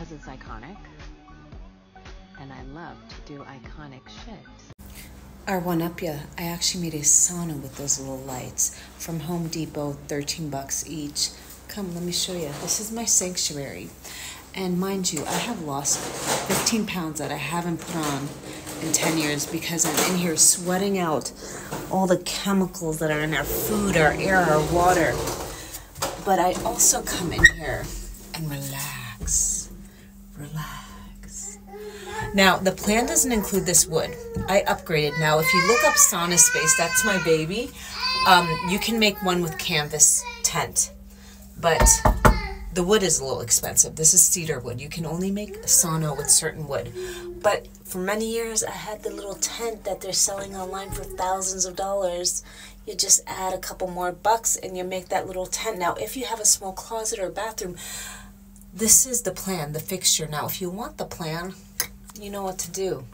because it's iconic. And I love to do iconic shit. Our one up ya, I actually made a sauna with those little lights from Home Depot, 13 bucks each. Come, let me show you. This is my sanctuary. And mind you, I have lost 15 pounds that I haven't put on in 10 years because I'm in here sweating out all the chemicals that are in our food, our air, our water. But I also come in here and relax. Relax. Now, the plan doesn't include this wood. I upgraded. Now, if you look up Sauna Space, that's my baby. Um, you can make one with canvas tent, but the wood is a little expensive. This is cedar wood. You can only make a sauna with certain wood. But for many years, I had the little tent that they're selling online for thousands of dollars. You just add a couple more bucks and you make that little tent. Now, if you have a small closet or bathroom, this is the plan, the fixture. Now, if you want the plan, you know what to do.